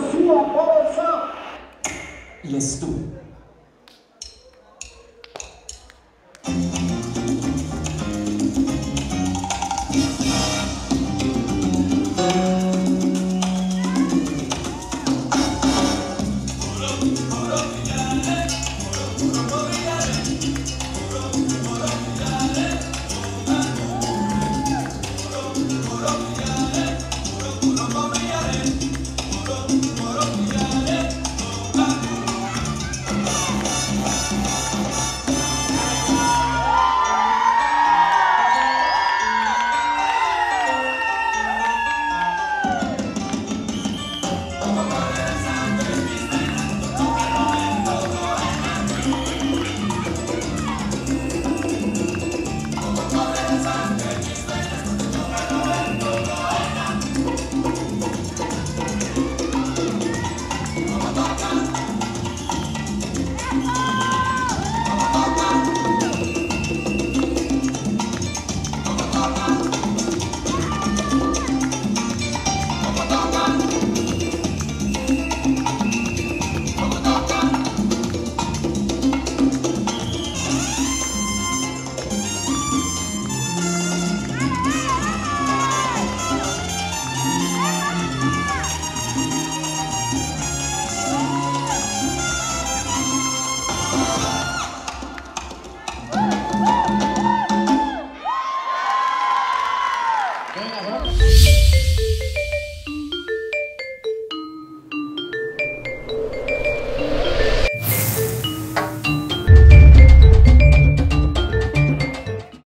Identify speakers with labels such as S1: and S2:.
S1: sua bolsa. Y estuve. Come on, come on.